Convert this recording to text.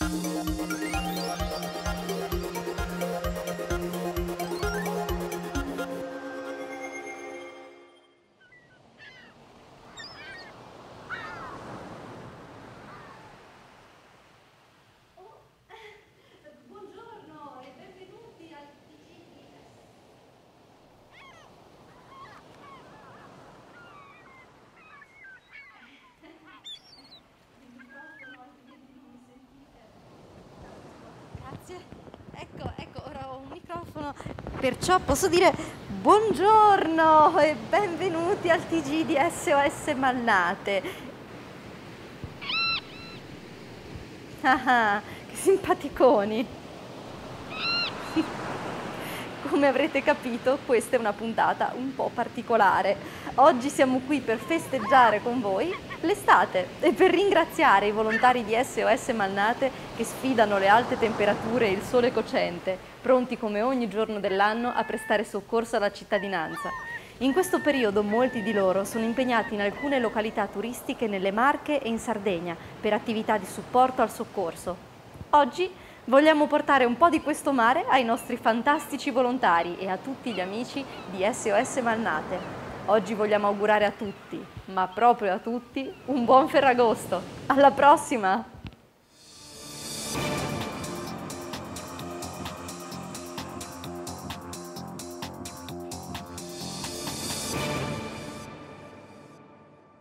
Buongiorno Grazie. Ecco, ecco, ora ho un microfono, perciò posso dire buongiorno e benvenuti al TG di SOS Malnate. Ah, ah, che simpaticoni. Come avrete capito, questa è una puntata un po' particolare. Oggi siamo qui per festeggiare con voi l'estate e per ringraziare i volontari di SOS Malnate che sfidano le alte temperature e il sole cocente, pronti come ogni giorno dell'anno a prestare soccorso alla cittadinanza. In questo periodo molti di loro sono impegnati in alcune località turistiche nelle Marche e in Sardegna per attività di supporto al soccorso. Oggi vogliamo portare un po' di questo mare ai nostri fantastici volontari e a tutti gli amici di SOS Malnate. Oggi vogliamo augurare a tutti, ma proprio a tutti, un buon Ferragosto. Alla prossima!